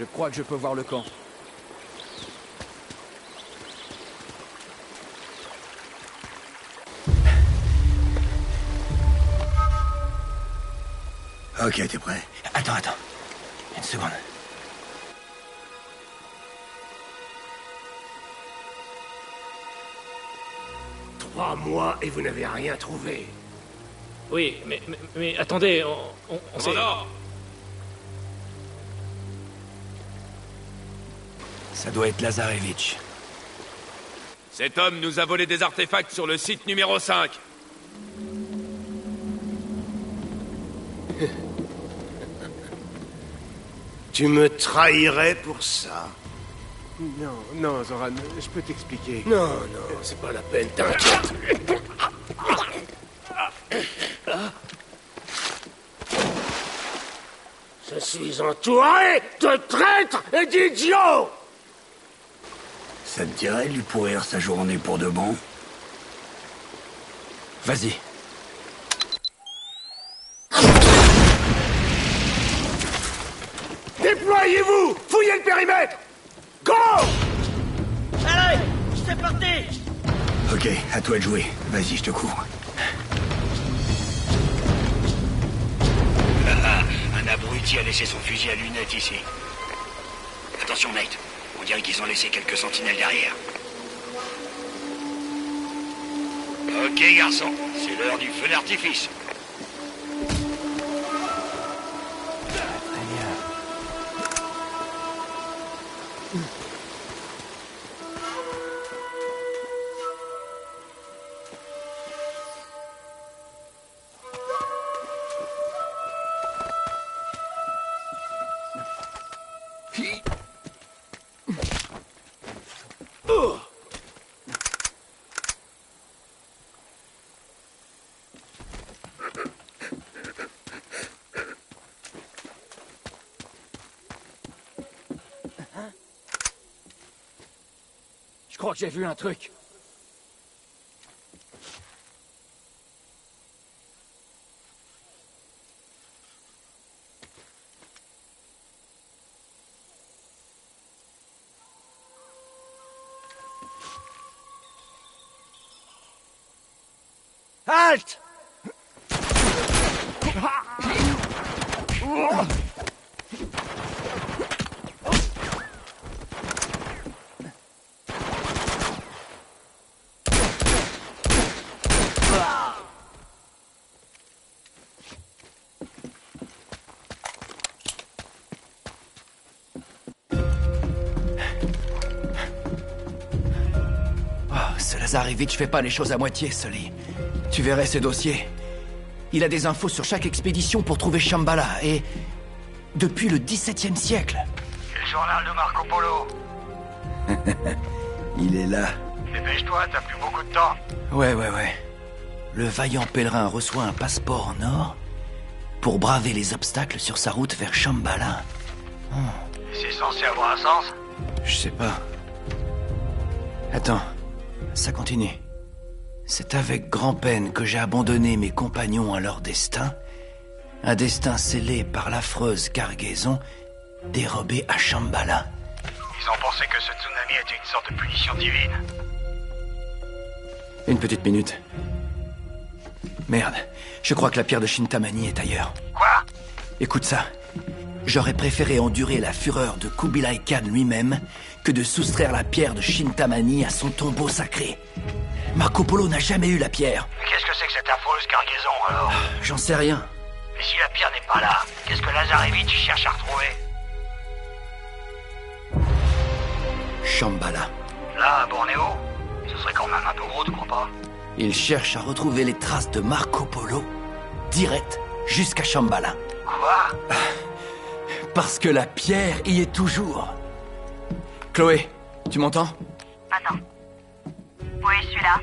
Je crois que je peux voir le camp. Ok, t'es prêt? Attends, attends. Une seconde. Trois mois et vous n'avez rien trouvé. Oui, mais, mais, mais attendez, on, on, on s'est... Ça doit être Lazarevitch. Cet homme nous a volé des artefacts sur le site numéro 5. Tu me trahirais pour ça Non, non, Zoran, je peux t'expliquer. Non, non, c'est pas la peine, t'inquiète. Je suis entouré de traîtres et d'idiots Ça te dirait de lui pourrir sa journée pour de bon Vas-y. Déployez-vous Fouillez le périmètre Go Allez, c'est parti Ok, à toi de jouer. Vas-y, je te couvre. Ah, un abruti a laissé son fusil à lunettes ici. Attention, Nate. On dirait qu'ils ont laissé quelques sentinelles derrière. Ok, garçon. C'est l'heure du feu d'artifice. J'ai vu un truc. Halte Lazarevitch fait pas les choses à moitié, Sully. Tu verrais ses dossiers. Il a des infos sur chaque expédition pour trouver Shambhala, et... Depuis le XVIIe siècle. Le journal de Marco Polo. Il est là. Dépêche-toi, t'as plus beaucoup de temps. Ouais, ouais, ouais. Le vaillant pèlerin reçoit un passeport en or pour braver les obstacles sur sa route vers Shambhala. C'est censé avoir un sens Je sais pas. Attends, ça continue. C'est avec grand-peine que j'ai abandonné mes compagnons à leur destin. Un destin scellé par l'affreuse cargaison dérobée à Shambhala. Ils ont pensé que ce tsunami était une sorte de punition divine. Une petite minute. Merde, je crois que la pierre de Shintamani est ailleurs. Quoi? Écoute ça. J'aurais préféré endurer la fureur de Kubilai Khan lui-même que de soustraire la pierre de Shintamani à son tombeau sacré. Marco Polo n'a jamais eu la pierre. Mais qu'est-ce que c'est que cette affreuse cargaison, alors? J'en sais rien. Et si la pierre n'est pas là, qu'est-ce que Lazarevitch cherche à retrouver? Shambhala. Là, à Bornéo Ce serait quand même un peu gros, tu crois pas? Il cherche à retrouver les traces de Marco Polo, direct jusqu'à Shambhala. Quoi? Parce que la pierre y est toujours. Chloé, tu m'entends? Attends. Oui, je suis là.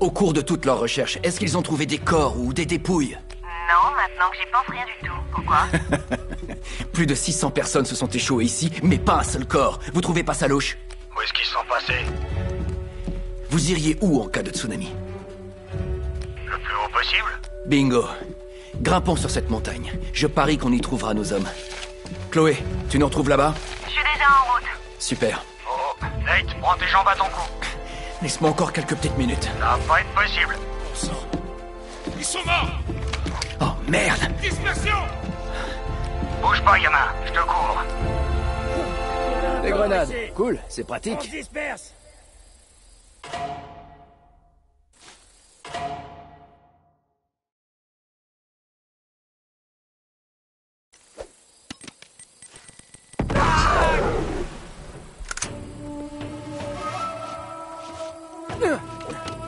Au cours de toute leur recherche, est-ce qu'ils ont trouvé des corps ou des dépouilles? Non, maintenant que j'y pense, rien du tout. Pourquoi? Plus de 600 personnes se sont échouées ici, mais pas un seul corps. Vous trouvez pas ça louche? Où est-ce qu'ils sont passés? Vous iriez où en cas de tsunami? Le plus haut possible Bingo. Grimpons sur cette montagne. Je parie qu'on y trouvera nos hommes. Chloé, tu nous retrouves là-bas? Je suis déjà en route. Super. Oh, Nate, prends tes jambes à ton cou. Laisse-moi encore quelques petites minutes. Ça va pas être possible. Ils sont morts Oh merde Dispersion Bouge pas, gamin, je te cours. Les grenades. Cool, c'est On se pratique. disperse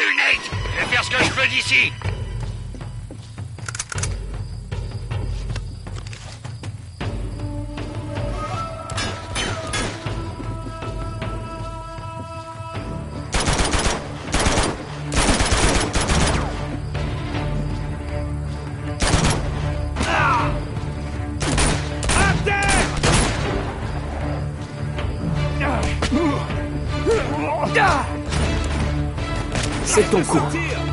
Je vais faire ce que je peux d'ici C'est ton coup.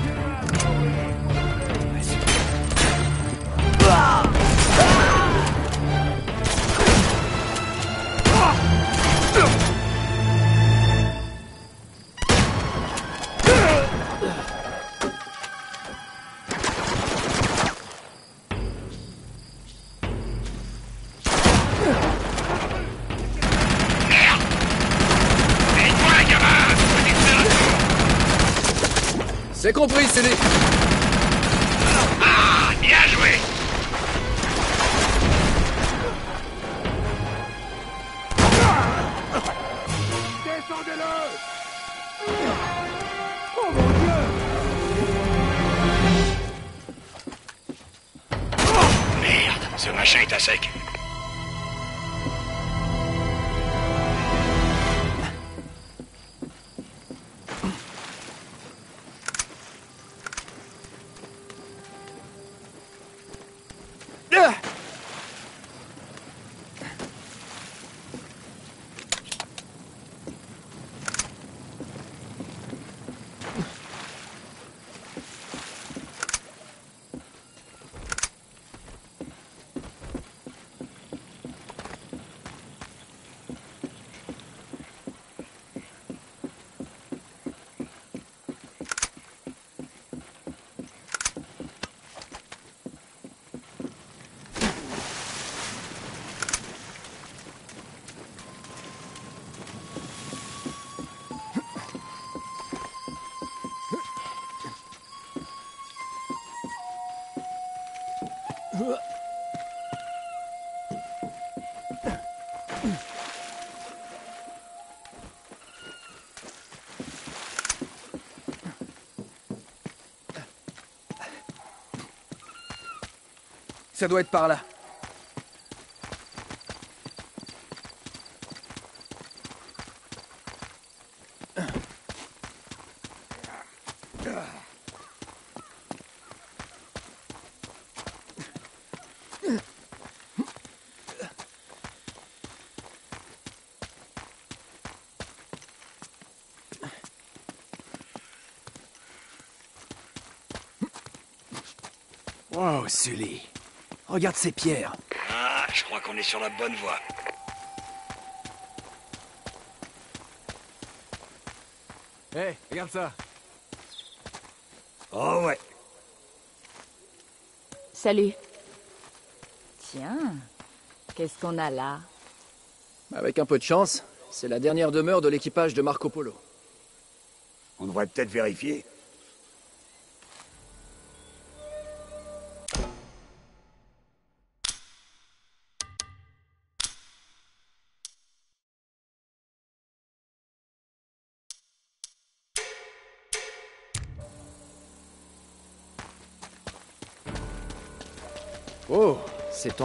Ça doit être par là. Wow, Sully. Regarde ces pierres. Ah, je crois qu'on est sur la bonne voie. Hé, regarde ça. Oh ouais. Salut. Tiens, qu'est-ce qu'on a là? Avec un peu de chance, c'est la dernière demeure de l'équipage de Marco Polo. On devrait peut-être vérifier.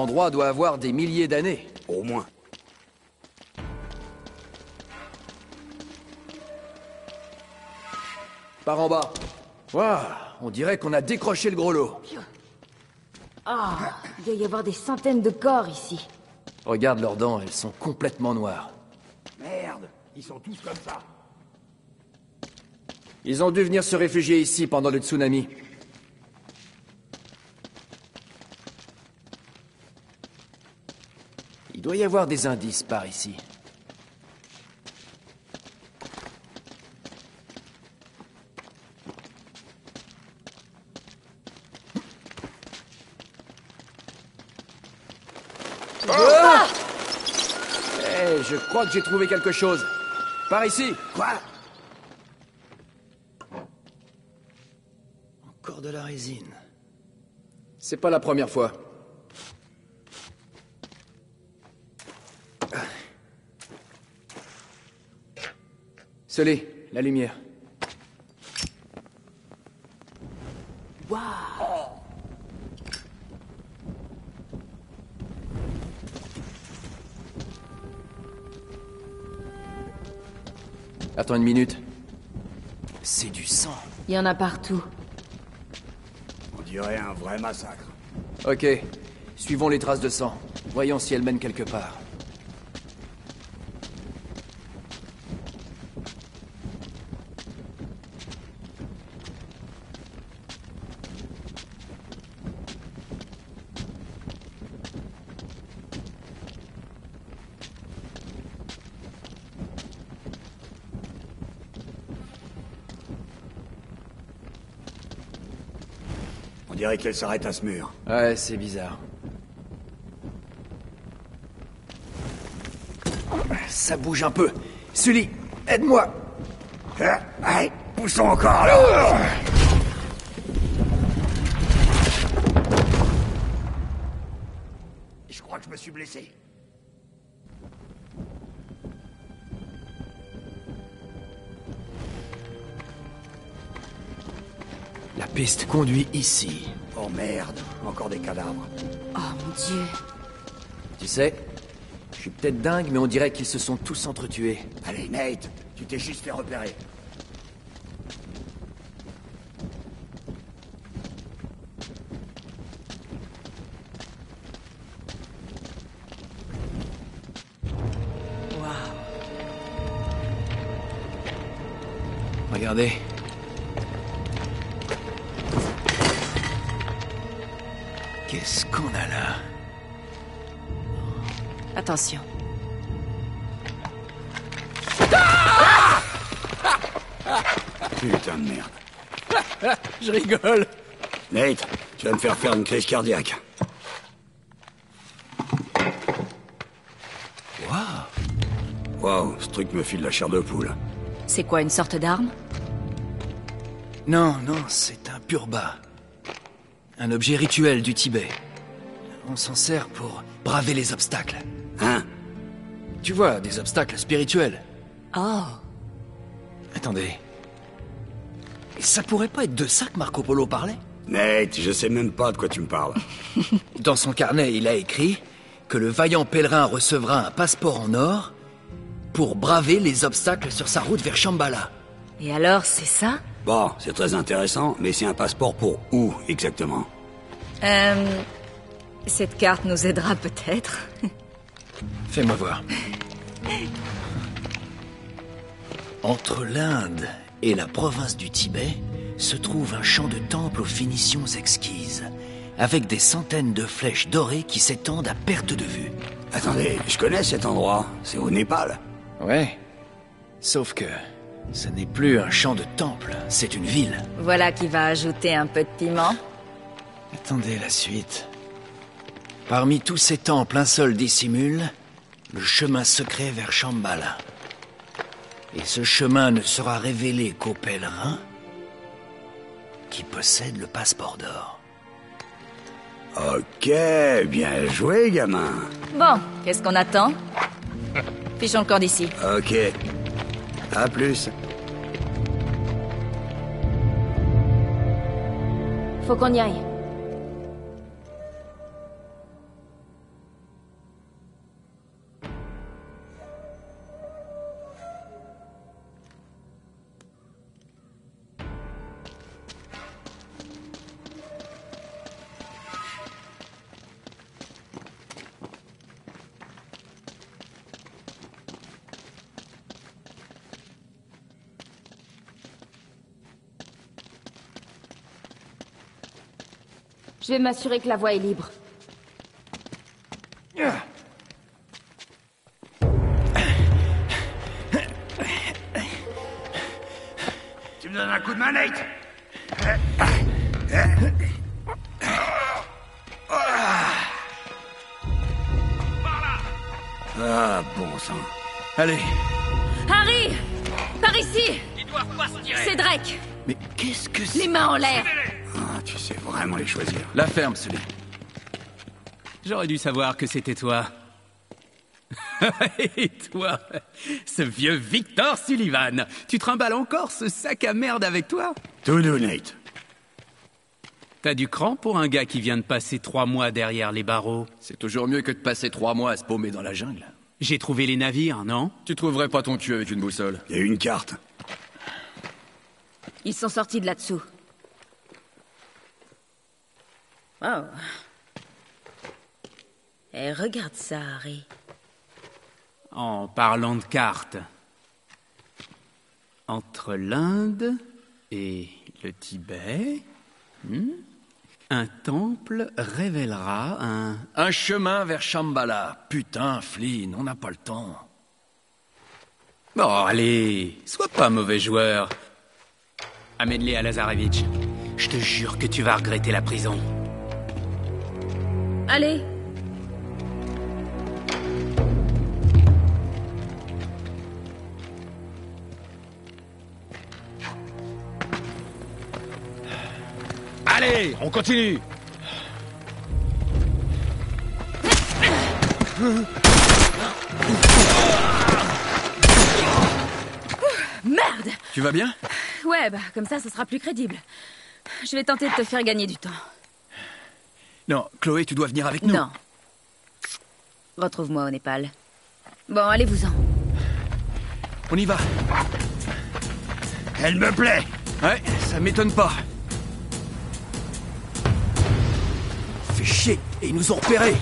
Endroit doit avoir des milliers d'années. Au moins. Par en bas. Waouh, on dirait qu'on a décroché le gros lot. Ah, il doit y avoir des centaines de corps ici. Regarde leurs dents, elles sont complètement noires. Merde, ils sont tous comme ça. Ils ont dû venir se réfugier ici pendant le tsunami. Doit y avoir des indices par ici. Ah Eh, je crois que j'ai trouvé quelque chose. Par ici. Quoi? Encore de la résine. C'est pas la première fois. La lumière. Attends une minute. C'est du sang. Il y en a partout. On dirait un vrai massacre. Ok, suivons les traces de sang. Voyons si elles mènent quelque part. Dirait qu'elle s'arrête à ce mur. Ouais, c'est bizarre. Ça bouge un peu. Sully, aide-moi. Ah, Allez, poussons encore alors Je crois que je me suis blessé. La piste conduit ici. Merde, encore des cadavres. Oh mon dieu. Tu sais, je suis peut-être dingue, mais on dirait qu'ils se sont tous entretués. Allez, Nate, tu t'es juste fait repérer. Regardez. Attention. Putain de merde. Je rigole. Nate, tu vas me faire faire une crise cardiaque. Waouh Waouh, ce truc me file la chair de poule. C'est quoi, une sorte d'arme? Non, non, c'est un purba. Un objet rituel du Tibet. On s'en sert pour braver les obstacles. Tu vois, des obstacles spirituels. Oh. Attendez. Ça pourrait pas être de ça que Marco Polo parlait? Nate, je sais même pas de quoi tu me parles. Dans son carnet, il a écrit que le vaillant pèlerin recevra un passeport en or pour braver les obstacles sur sa route vers Shambhala. Et alors, c'est ça? Bon, c'est très intéressant, mais c'est un passeport pour où exactement? Euh... Cette carte nous aidera peut-être. Fais-moi voir. Entre l'Inde et la province du Tibet se trouve un champ de temple aux finitions exquises, avec des centaines de flèches dorées qui s'étendent à perte de vue. Attendez, je connais cet endroit. C'est au Népal. Ouais. Sauf que ce n'est plus un champ de temple, c'est une ville. Voilà qui va ajouter un peu de piment. Attendez la suite. Parmi tous ces temples, un seul dissimule le chemin secret vers Shambhala. Et ce chemin ne sera révélé qu'aux pèlerins qui possèdent le passeport d'or. Ok, bien joué, gamin. Bon, qu'est-ce qu'on attend? Fichons le corps d'ici. Ok. À plus. Faut qu'on y aille. Je vais m'assurer que la voie est libre. Tu me donnes un coup de main, Nate. Ah, bon sang. Allez, Harry Par ici. Ils doivent pas se tirer. C'est Drake mais qu'est-ce que Les c'est mains en l'air vraiment les choisir. La ferme, celui. J'aurais dû savoir que c'était toi. Et toi, ce vieux Victor Sullivan, tu trimbales encore ce sac à merde avec toi? Tout doux, Nate. T'as du cran pour un gars qui vient de passer trois mois derrière les barreaux. C'est toujours mieux que de passer trois mois à se paumer dans la jungle. J'ai trouvé les navires, non? Tu trouverais pas ton cul avec une boussole. Il y a une carte. Ils sont sortis de là-dessous. Oh. Et regarde ça, Harry. En parlant de cartes. Entre l'Inde et le Tibet, hmm, un temple révélera un... Un chemin vers Shambhala. Putain, Flynn, on n'a pas le temps. Bon, allez, sois pas mauvais joueur. Amène-les à Lazarevitch. Je te jure que tu vas regretter la prison. Allez Allez, on continue Merde Tu vas bien? Ouais, bah, comme ça, ce sera plus crédible. Je vais tenter de te faire gagner du temps. Non, Chloé, tu dois venir avec nous. Non. Retrouve-moi au Népal. Bon, allez-vous-en. On y va. Elle me plaît. Ouais, ça m'étonne pas. Fait chier, et ils nous ont repérés.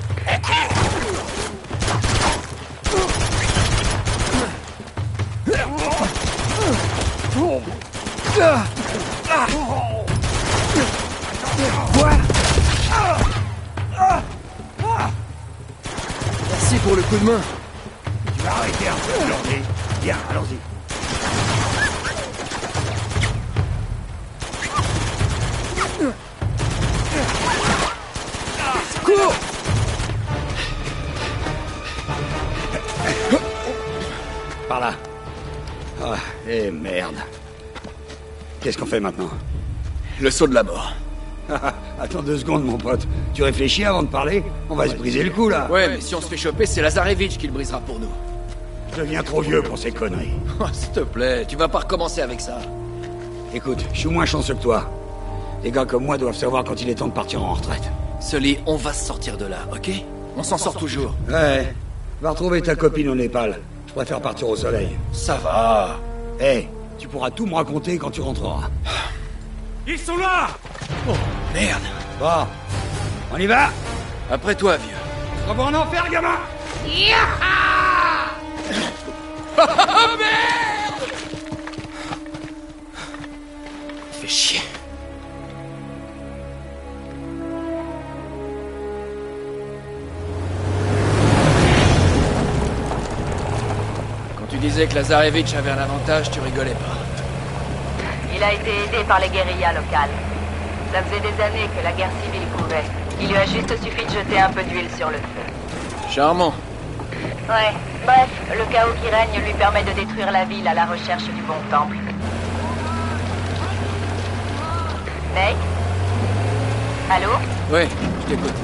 Merci pour le coup de main. Tu vas arrêter un peu de. Viens, allons-y. Cours Par là. Ah, eh merde. Qu'est-ce qu'on fait maintenant? Le saut de la mort. Attends deux secondes, mon pote. Tu réfléchis avant de parler On va se briser le cou, là. Ouais, mais si on se fait choper, c'est Lazarevitch qui le brisera pour nous. Je deviens trop vieux pour ces conneries. Oh, S'il te plaît, tu vas pas recommencer avec ça. Écoute, je suis moins chanceux que toi. Les gars comme moi doivent savoir quand il est temps de partir en retraite. Sully, on va se sortir de là, ok? On s'en sort toujours. Ouais. Va retrouver ta copine au Népal. Je préfère partir au soleil. Ça va. Hé, tu pourras tout me raconter quand tu rentreras. Ils sont là Oh, merde. Bon, on y va Après toi, vieux. On va en enfer, gamin Fais chier. Quand tu disais que Lazarevitch avait un avantage, tu rigolais pas. Il a été aidé par les guérillas locales. Ça faisait des années que la guerre civile couvait. Il lui a juste suffi de jeter un peu d'huile sur le feu. Charmant. Ouais. Bref, le chaos qui règne lui permet de détruire la ville à la recherche du bon temple. Nate Allô? Ouais, je t'écoute.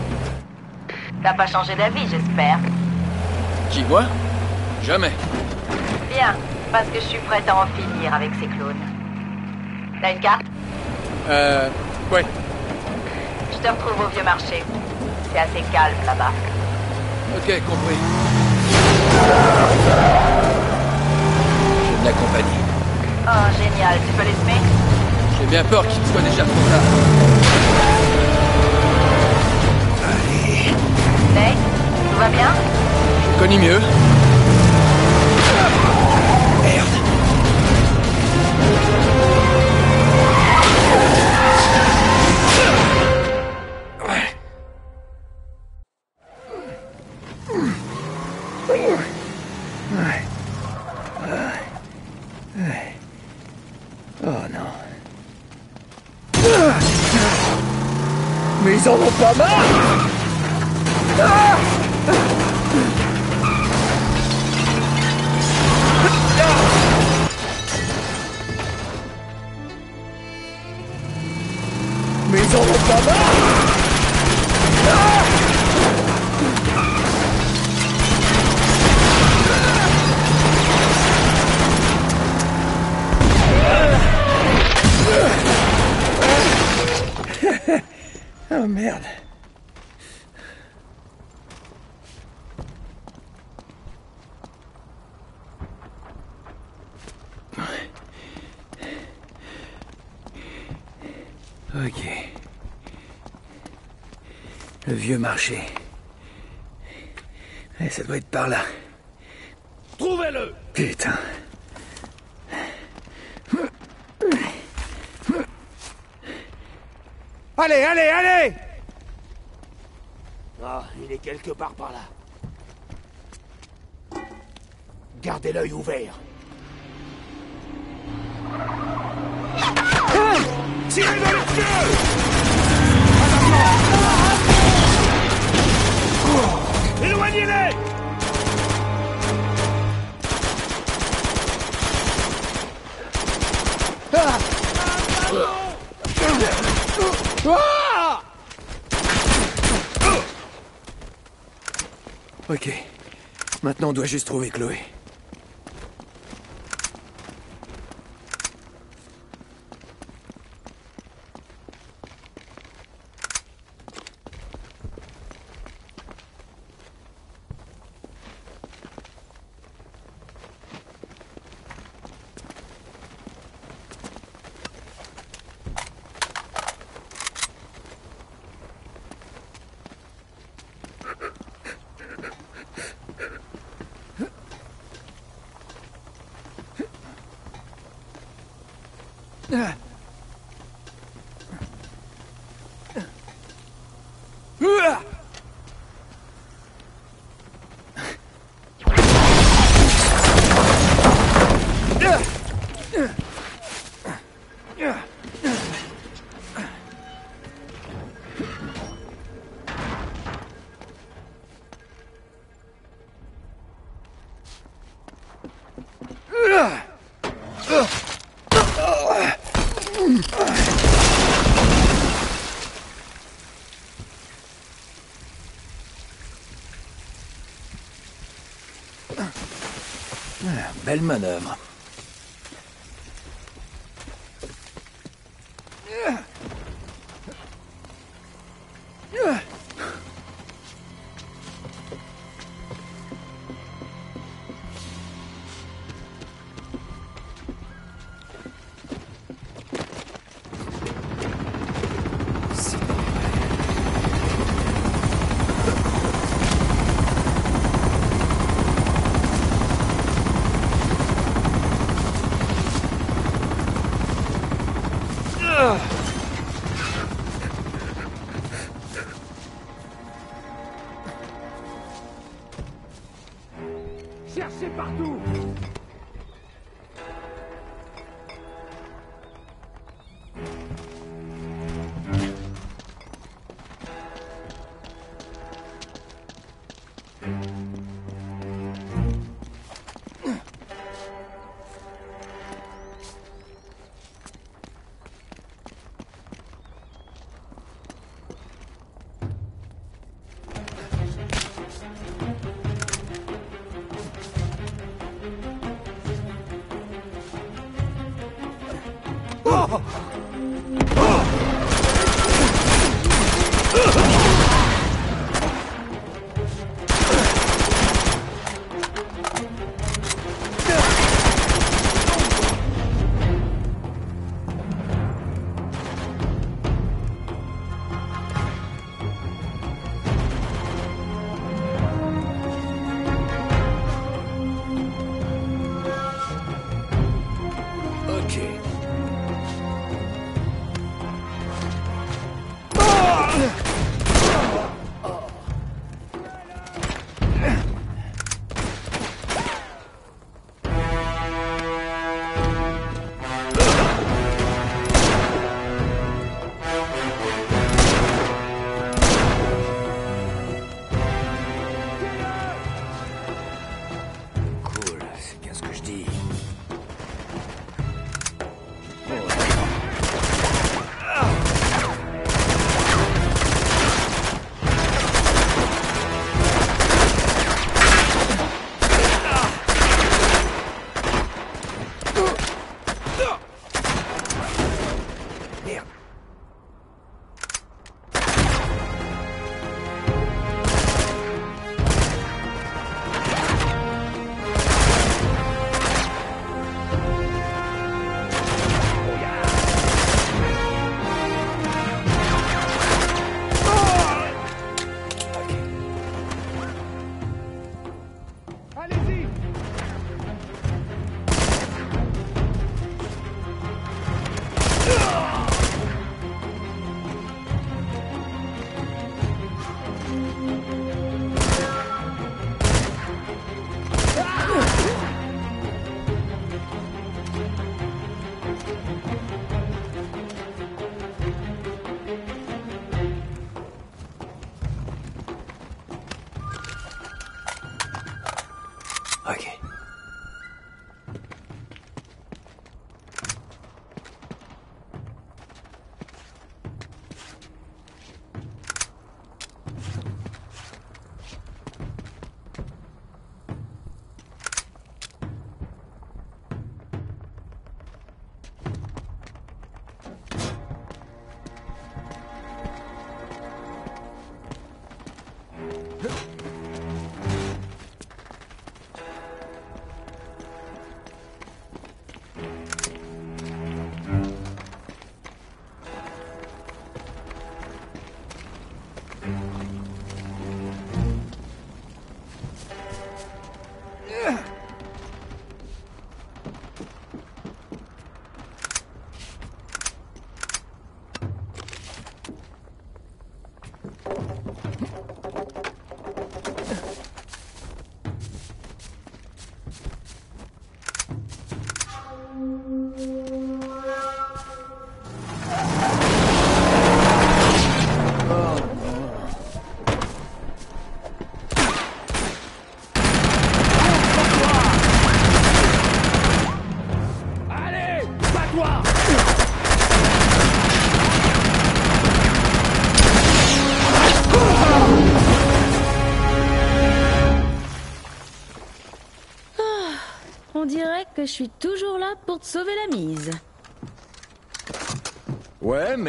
T'as pas changé d'avis, j'espère. Qui, moi Jamais. Bien, parce que je suis prête à en finir avec ces clones. T'as une carte Euh... Ouais. Je te retrouve au vieux marché. C'est assez calme là-bas. Ok, compris. J'ai de la compagnie. Oh, génial. Tu peux les semer J'ai bien peur qu'il soit déjà trop tard. Nate Tout va bien? J'ai connu mieux. Mais ils Ok. Le vieux marché. Ça doit être par là. Trouvez-le Putain. Allez, allez, allez Ah, il est quelque part par là. Gardez l'œil ouvert. Tirez dans les yeux Éloignez-les Ok. Maintenant, on doit juste trouver Chloé. Belle manœuvre.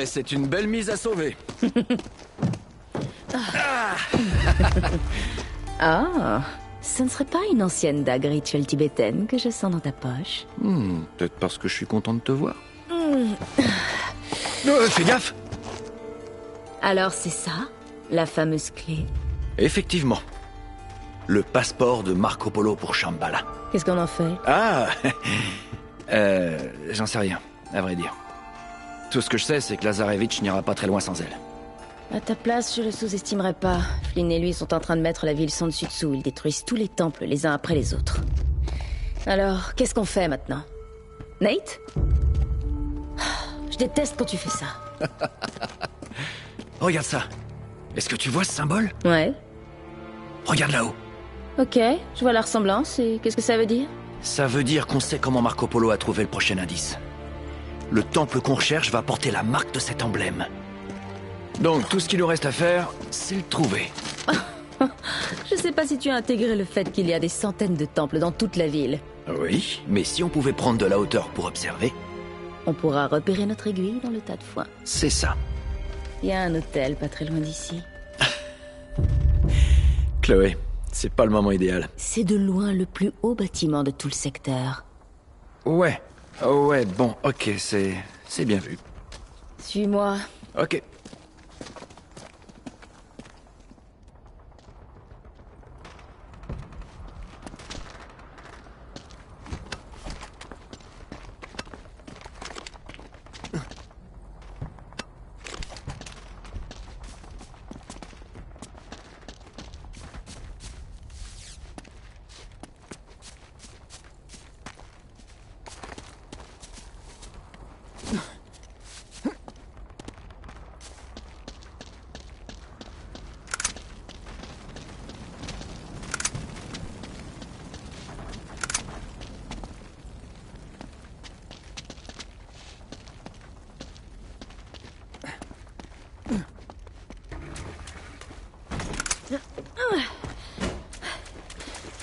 Mais c'est une belle mise à sauver. Ah, ce ne serait pas une ancienne dague rituelle tibétaine que je sens dans ta poche Hmm, Peut-être parce que je suis content de te voir. Euh, fais gaffe Alors c'est ça, la fameuse clé. Effectivement. Le passeport de Marco Polo pour Shambhala. Qu'est-ce qu'on en fait? Ah Euh. J'en sais rien, à vrai dire. Tout ce que je sais, c'est que Lazarevitch n'ira pas très loin sans elle. À ta place, je le sous-estimerais pas. Flynn et lui sont en train de mettre la ville sans dessus dessous. Ils détruisent tous les temples les uns après les autres. Alors, qu'est-ce qu'on fait maintenant? Nate? Je déteste quand tu fais ça. Regarde ça. Est-ce que tu vois ce symbole? Ouais. Regarde là-haut. Ok, je vois la ressemblance et qu'est-ce que ça veut dire? Ça veut dire qu'on sait comment Marco Polo a trouvé le prochain indice. Le temple qu'on recherche va porter la marque de cet emblème. Donc tout ce qu'il nous reste à faire, c'est le trouver. Je sais pas si tu as intégré le fait qu'il y a des centaines de temples dans toute la ville. Oui, mais si on pouvait prendre de la hauteur pour observer, On pourra repérer notre aiguille dans le tas de foin. c'est ça. Il y a un hôtel pas très loin d'ici. Chloé, c'est pas le moment idéal. C'est de loin le plus haut bâtiment de tout le secteur. Ouais. Oh ouais, bon, ok, c'est... c'est bien vu. Suis-moi. Ok.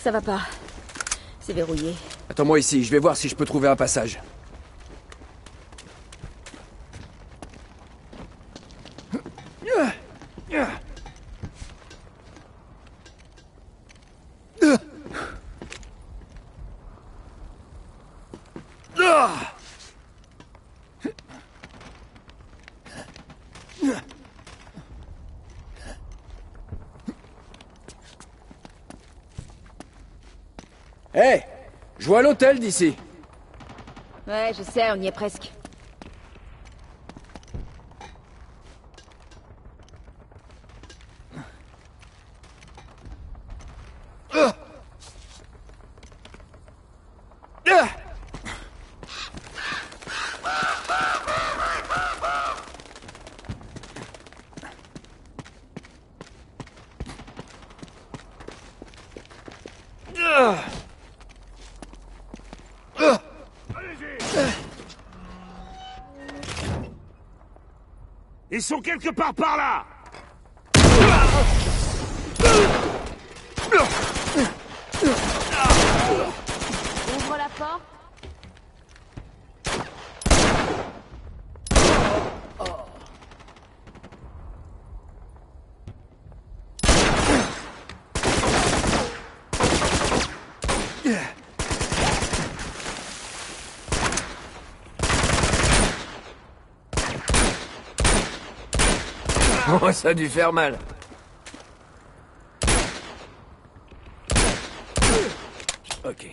Ça C'est verrouillé. Attends-moi ici, je vais voir si je peux trouver un passage. Hé Vois l'hôtel d'ici. Ouais, je sais, on y est presque. Ils sont quelque part par là Ouvre la porte. Oh, ça a dû faire mal. Ok.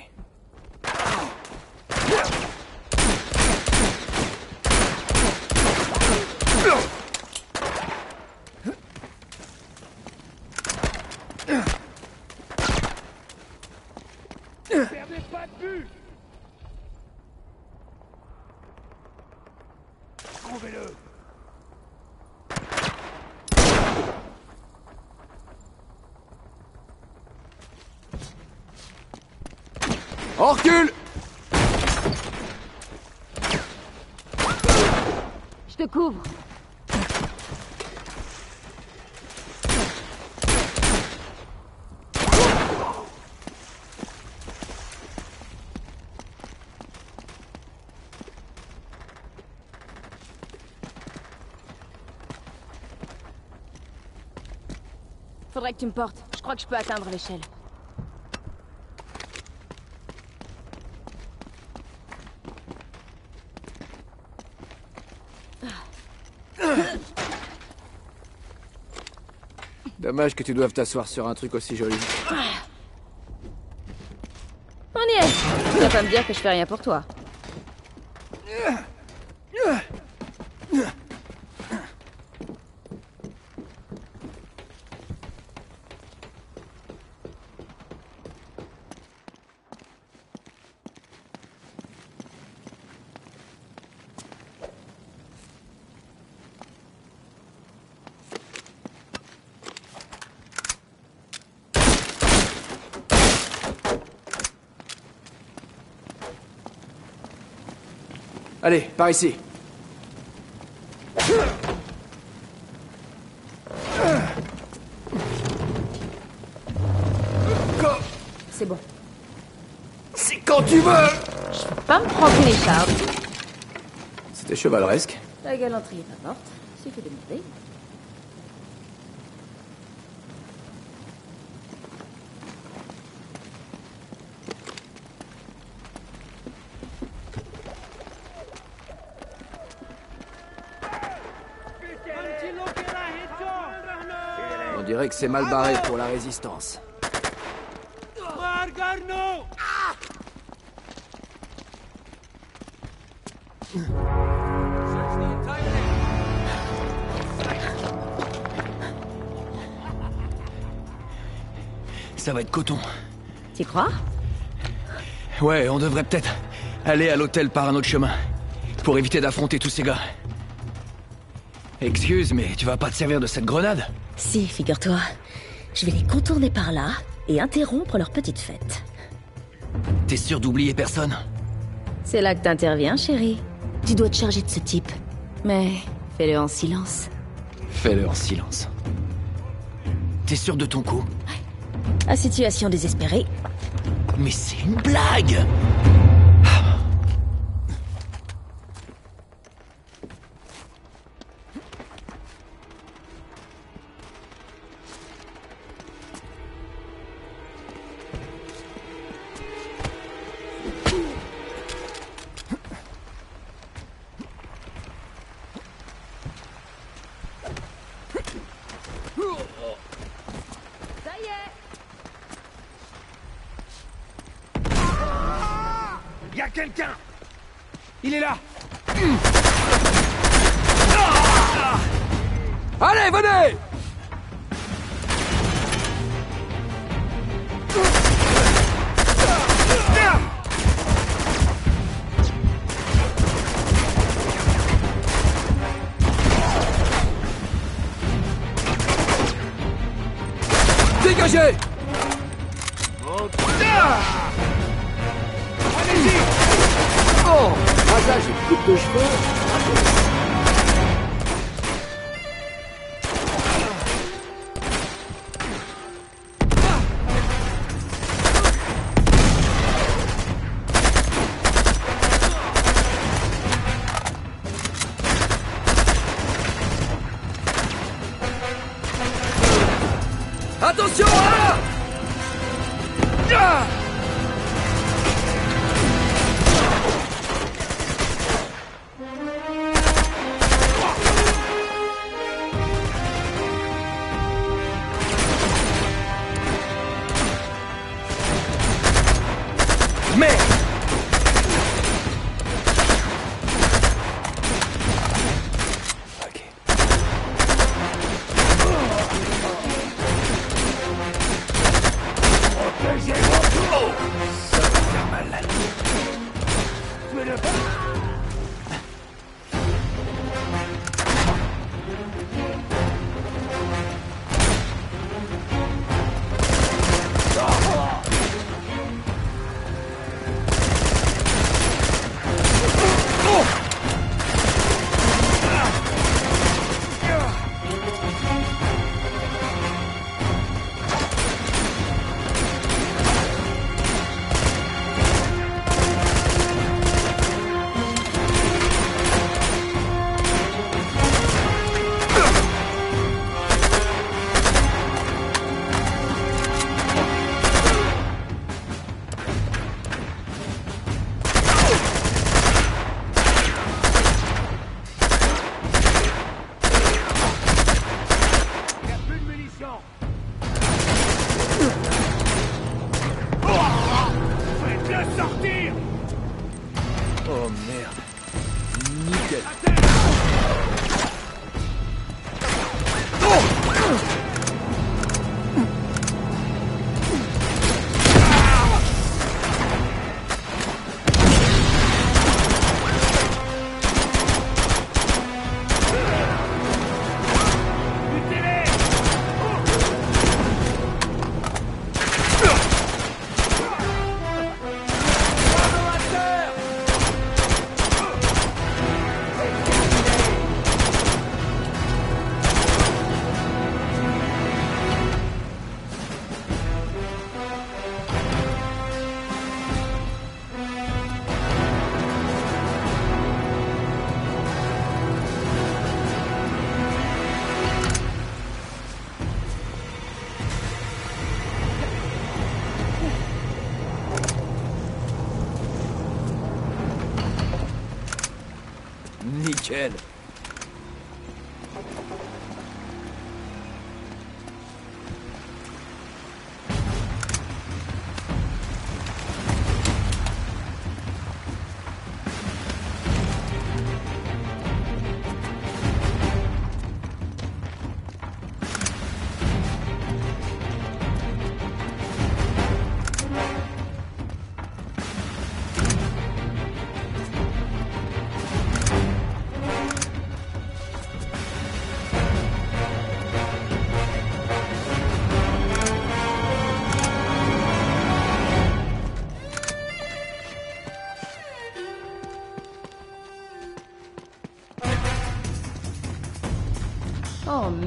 Perdez pas de vue Trouvez-le On Je te couvre. Faudrait que tu me portes. Je crois que je peux atteindre l'échelle. Dommage que tu doives t'asseoir sur un truc aussi joli. On y est Tu vas pas me dire que je fais rien pour toi. Allez, par ici. C'est bon. C'est quand tu veux Pas me prendre une écharpe. C'était chevaleresque. La galanterie est pas morte. Suffit de demander. On dirait que c'est mal barré pour la résistance. Ça va être coton. Tu crois? Ouais, on devrait peut-être aller à l'hôtel par un autre chemin. Pour éviter d'affronter tous ces gars. Excuse, mais tu vas pas te servir de cette grenade? Si, figure-toi. Je vais les contourner par là et interrompre leur petite fête. T'es sûr d'oublier personne? C'est là que t'interviens, chérie. Tu dois te charger de ce type. Mais fais-le en silence. Fais-le en silence. T'es sûr de ton coup? À situation désespérée, Mais c'est une blague quelqu'un. Il est là. Allez, venez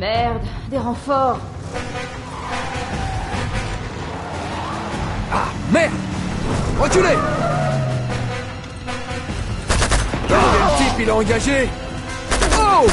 merde, des renforts. Ah, merde. Reculez. Oh, le type, il est engagé. Oh,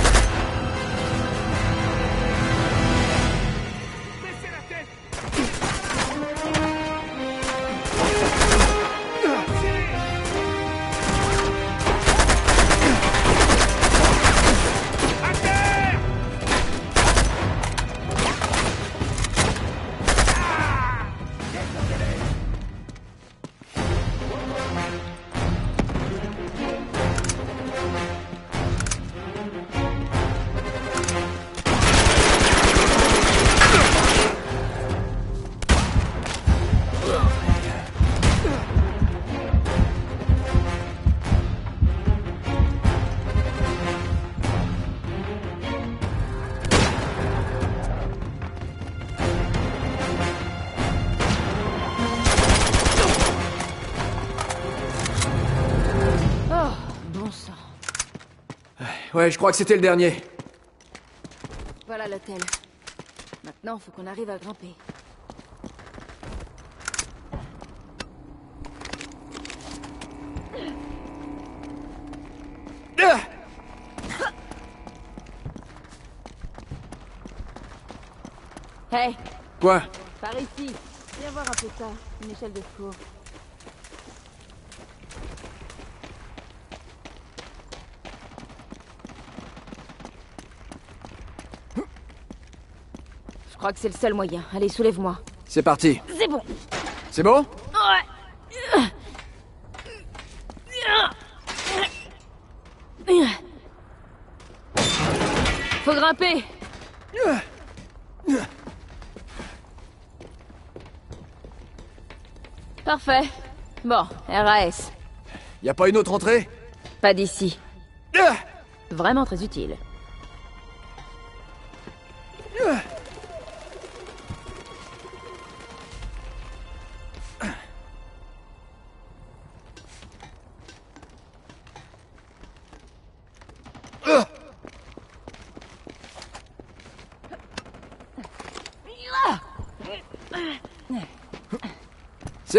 Ouais, je crois que c'était le dernier. Voilà l'hôtel. Maintenant, faut qu'on arrive à grimper. Ah Hey, Quoi? Par ici. Viens voir un peu ça. Une échelle de secours. Crois que c'est le seul moyen. Allez, soulève-moi. C'est parti. C'est bon. C'est bon? Ouais. Faut grimper. Parfait. Bon, RAS. Y a pas une autre entrée? Pas d'ici. Vraiment très utile.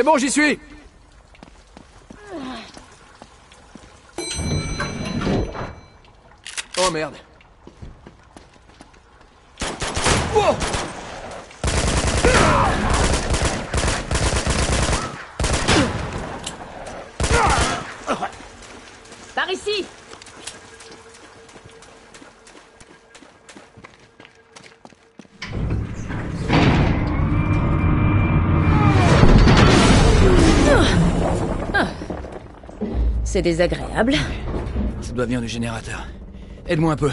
C'est bon, j'y suis Oh merde. C'est désagréable. Ça doit venir du générateur. Aide-moi un peu.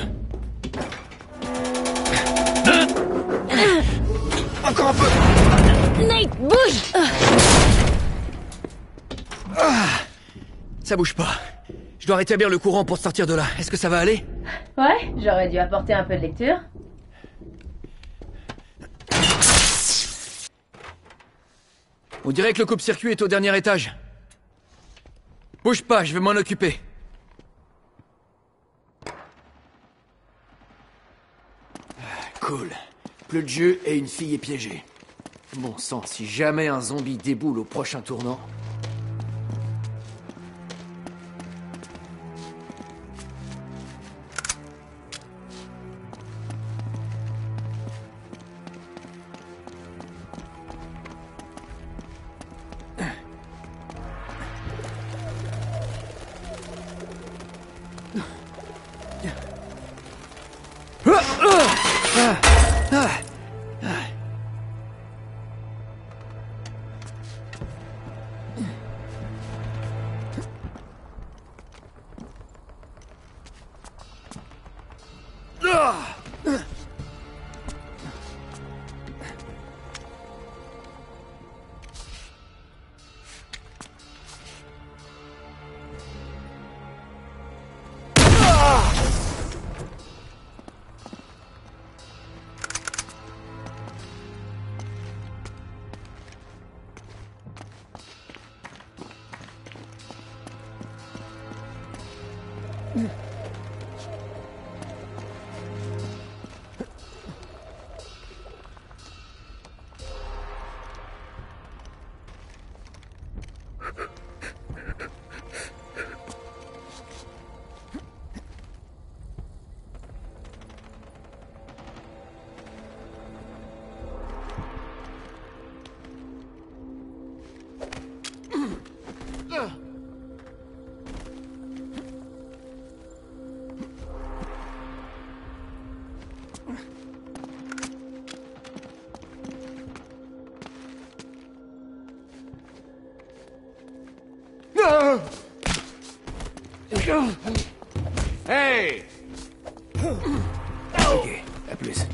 Encore un peu Nate, bouge Ça bouge pas. Je dois rétablir le courant pour sortir de là. Est-ce que ça va aller? Ouais, j'aurais dû apporter un peu de lecture. On dirait que le coupe-circuit est au dernier étage. Bouge pas, je vais m'en occuper. Cool. Plus de jeu et une fille est piégée. Bon sang, si jamais un zombie déboule au prochain tournant. 嗯嗯嗯 Hey Ok, à plus.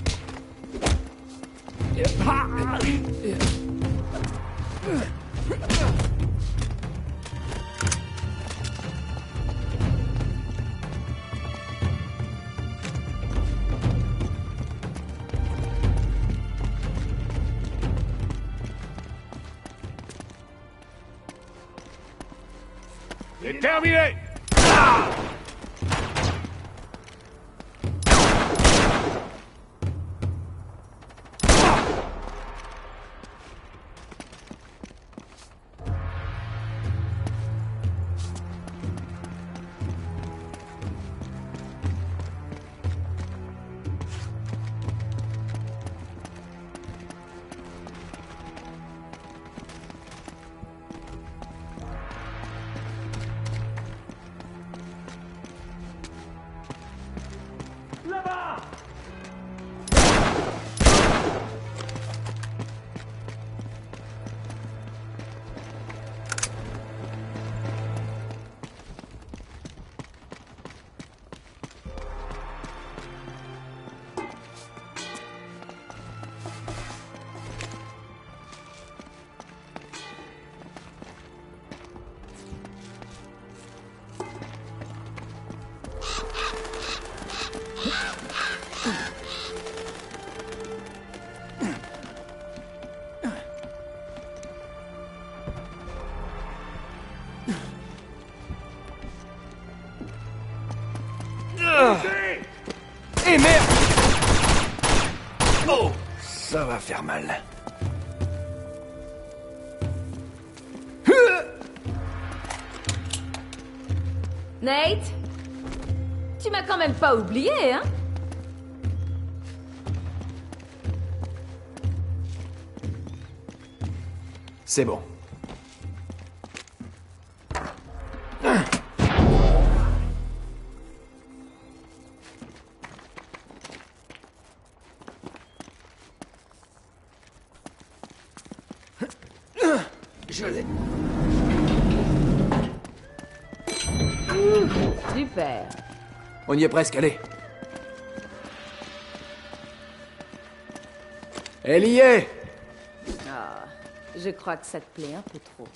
Terminé Ça va faire mal. Nate Tu m'as quand même pas oublié, hein? C'est bon. On y est presque, allez. Elle y est Ah, je crois que ça te plaît un peu trop.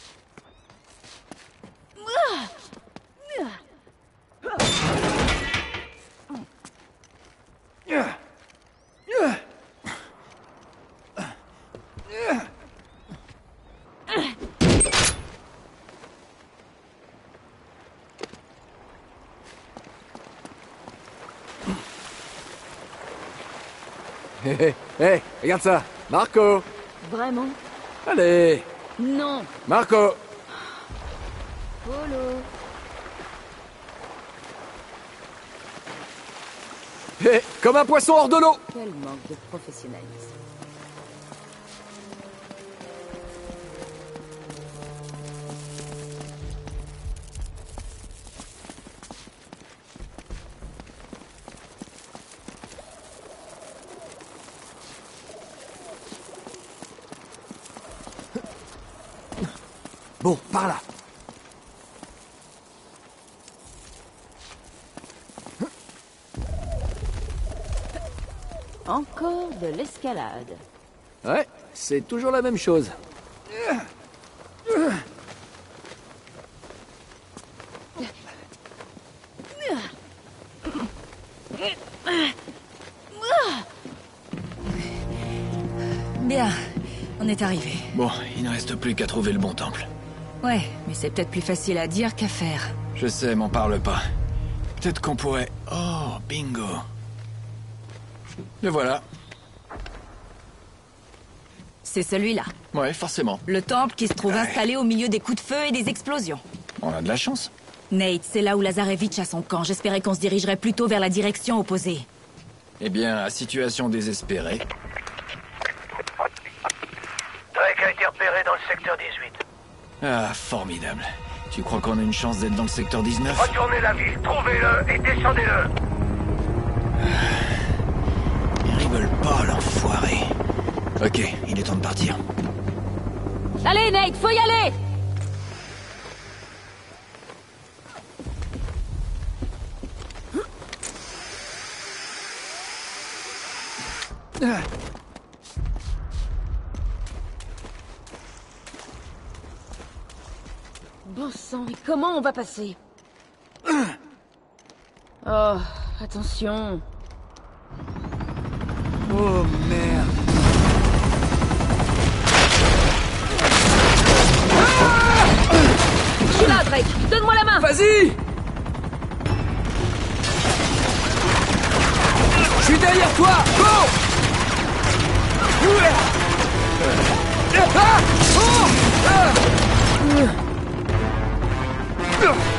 Hé, hé, hé, regarde ça Marco Vraiment? Allez Non. Marco Polo. Hé, comme un poisson hors de l'eau Quel manque de professionnalisme. Ouais, c'est toujours la même chose. Bien, on est arrivé. Bon, il ne reste plus qu'à trouver le bon temple. Ouais, mais c'est peut-être plus facile à dire qu'à faire. Je sais, m'en parle pas. Peut-être qu'on pourrait... Oh, bingo. Le voilà. C'est celui-là. Ouais, forcément. Le temple qui se trouve installé au milieu des coups de feu et des explosions. On a de la chance. Nate, c'est là où Lazarevitch a son camp. J'espérais qu'on se dirigerait plutôt vers la direction opposée. Eh bien, à situation désespérée. Drake a été repéré dans le secteur 18. Ah, formidable. Tu crois qu'on a une chance d'être dans le secteur 19 Retournez la ville, trouvez-le et descendez-le. Il rigole pas, l'enfoiré. Ok, il est temps de partir. Allez, Nate, faut y aller Bon sang, mais comment on va passer? Oh, attention. Oh merde. Drake Donne-moi la main. Vas-y. Je suis derrière toi. Go. Oh Ah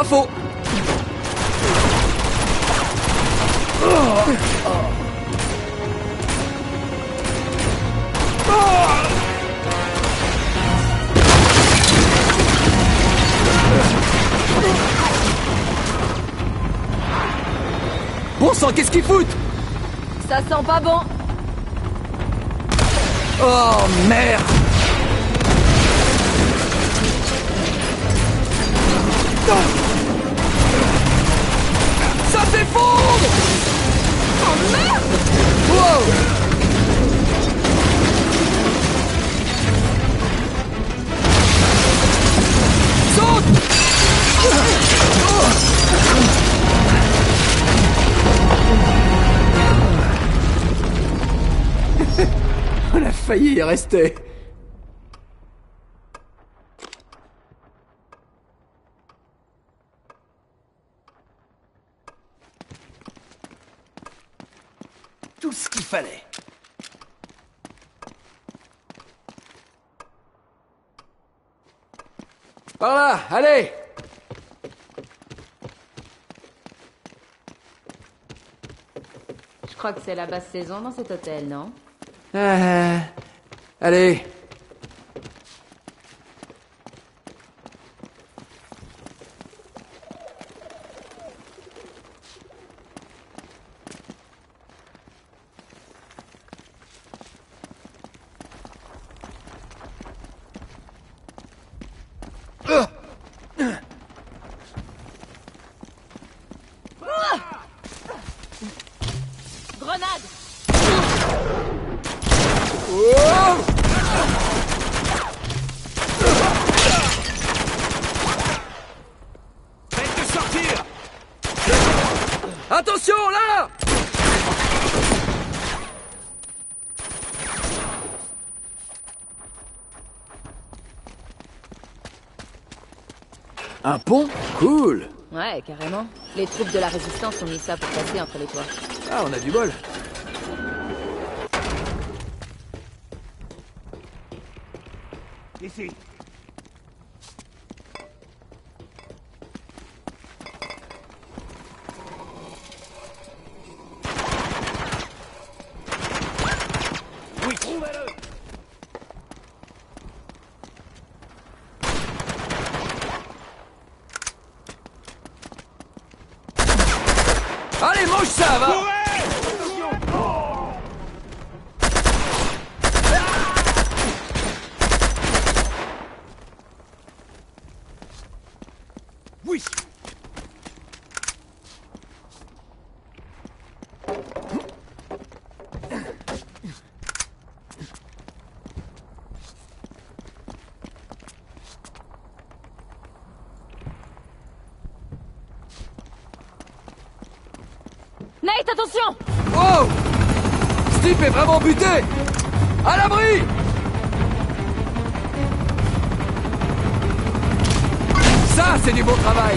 Pas faux Bon sang, qu'est-ce qu'ils foutent? Ça sent pas bon. Oh merde On a failli y rester. tout ce qu'il fallait. Par là, allez Je crois que c'est la basse saison dans cet hôtel, non? Euh, Allez. Grenade Faites de sortir Attention, là Un pont Cool Ouais, carrément. Les troupes de la résistance ont mis ça pour passer entre les toits. Ah, on a du bol. Ici. Oui, trouvez-le Allez, mange ça, va Oui Nate, attention Wow Ce buté. À l'abri. Ça, c'est du bon travail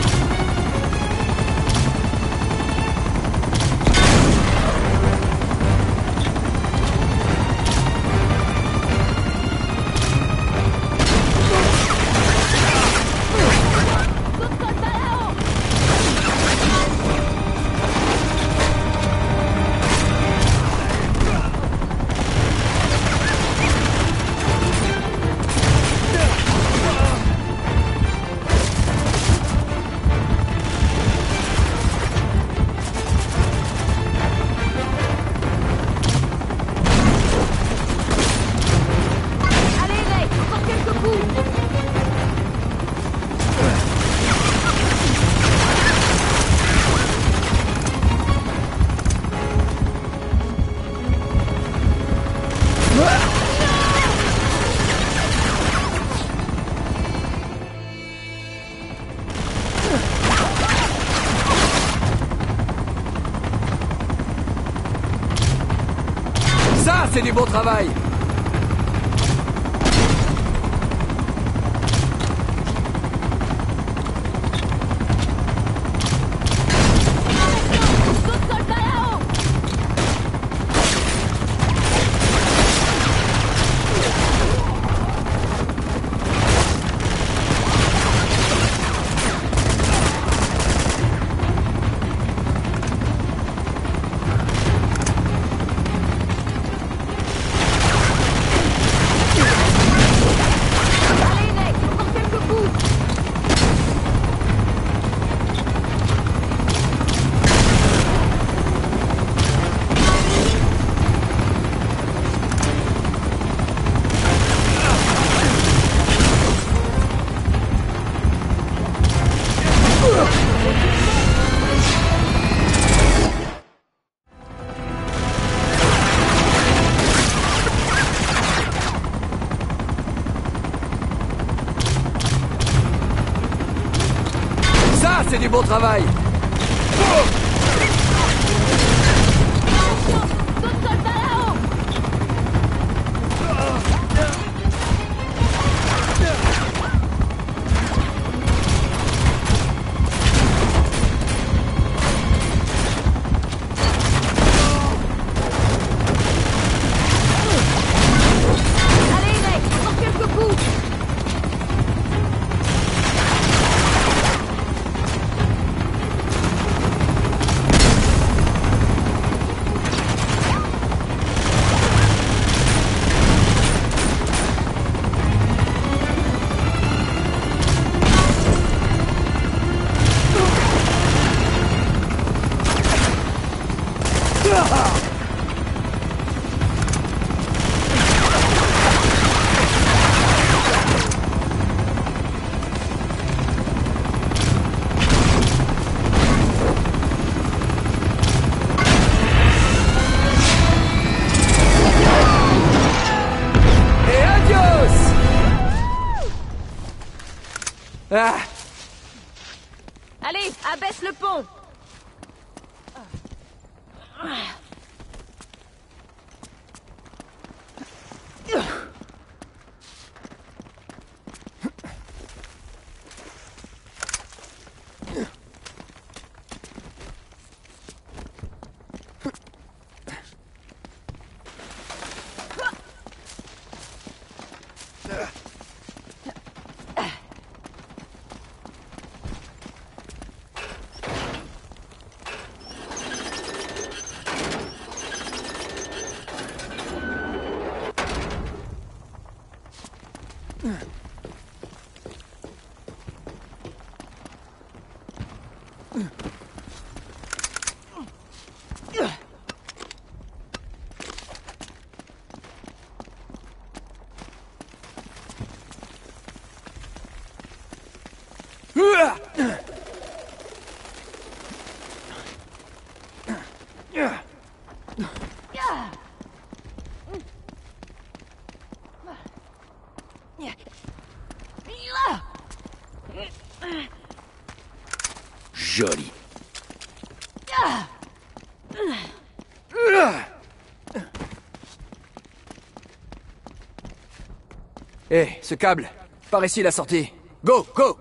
Hé, ce câble Par ici la sortie Go, go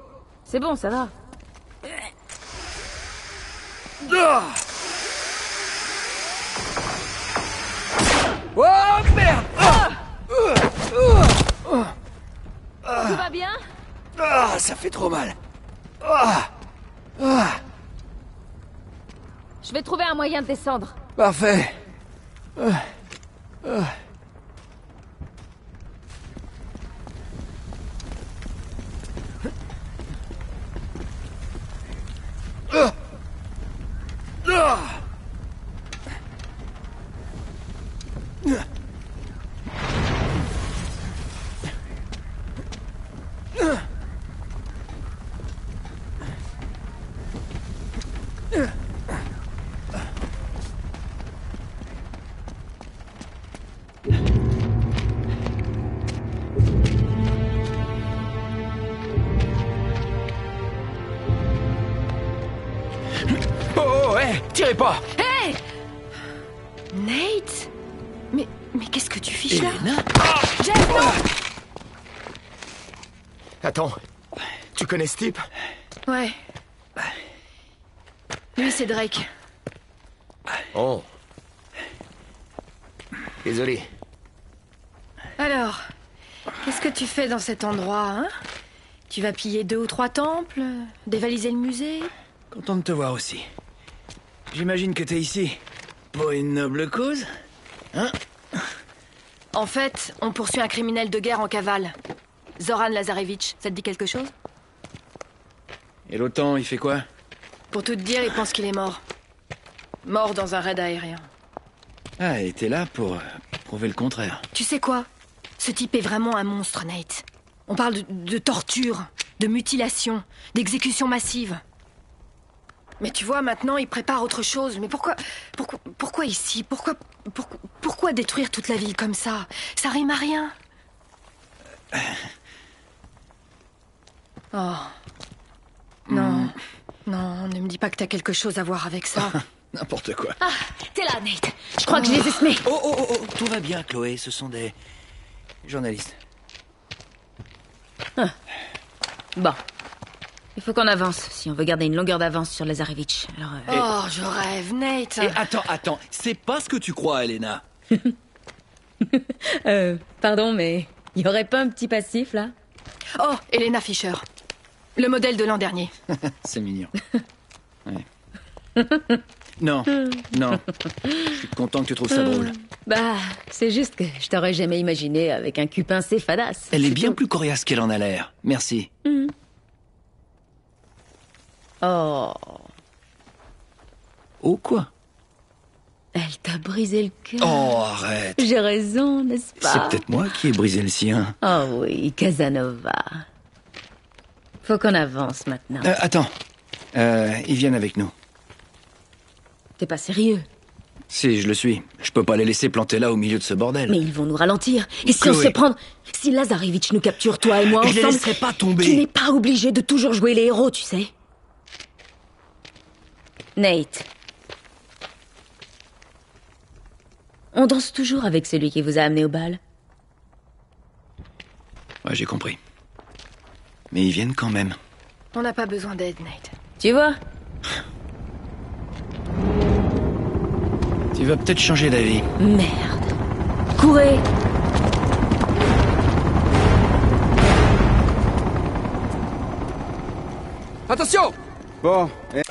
C'est bon, ça va. Ah Oh merde Ah Tout va bien Ah, ça fait trop mal. Ah Ah Je vais trouver un moyen de descendre. Parfait. Connais ce type Ouais. Lui, c'est Drake. Oh. Désolé. Alors, qu'est-ce que tu fais dans cet endroit, hein? Tu vas piller deux ou trois temples Dévaliser le musée? Content de te voir aussi. J'imagine que t'es ici pour une noble cause Hein? En fait, on poursuit un criminel de guerre en cavale. Zoran Lazarevitch, ça te dit quelque chose? Et l'OTAN, il fait quoi Pour tout te dire, il pense qu'il est mort. Mort dans un raid aérien. Ah, et t'es là pour euh, prouver le contraire. Tu sais quoi? Ce type est vraiment un monstre, Nate. On parle de, de torture, de mutilation, d'exécution massive. Mais tu vois, maintenant, il prépare autre chose. Mais pourquoi, pourquoi, pourquoi ici? Pourquoi, pourquoi, pourquoi détruire toute la ville comme ça? Ça rime à rien. Oh. Non. Non, ne me dis pas que t'as quelque chose à voir avec ça. N'importe quoi. Ah, t'es là, Nate. Je crois que je les ai semés. Oh, oh, oh, oh, tout va bien, Chloé. Ce sont des journalistes. Bon. Il faut qu'on avance si on veut garder une longueur d'avance sur Lazarevitch. Alors, euh, Oh, je rêve, Nate. Et attends, attends. C'est pas ce que tu crois, Elena. euh, pardon, mais il y aurait pas un petit passif là? Oh, Elena Fischer. Le modèle de l'an dernier. C'est mignon. Ouais. Non, non. Je suis content que tu trouves ça drôle. Bah, c'est juste que je t'aurais jamais imaginé avec un cul pincé fadasse. Elle est bien plus coriace qu'elle en a l'air. Merci. Hmm. Oh, Oh, quoi? Elle t'a brisé le cœur. Oh, arrête. J'ai raison, n'est-ce pas? C'est peut-être moi qui ai brisé le sien. Oh oui, Casanova. Faut qu'on avance maintenant. Euh, attends. Euh, ils viennent avec nous. T'es pas sérieux? Si, je le suis. Je peux pas les laisser planter là au milieu de ce bordel. Mais ils vont nous ralentir. Et si on se prend... Si Lazarevitch nous capture, toi et moi, Je ensemble... les laisserai pas tomber. Tu n'es pas obligé de toujours jouer les héros, tu sais. Nate. On danse toujours avec celui qui vous a amené au bal. Ouais, j'ai compris. Mais ils viennent quand même. On n'a pas besoin d'aide, Nate. Tu vois Tu vas peut-être changer d'avis. Merde. Courez Attention Bon, et...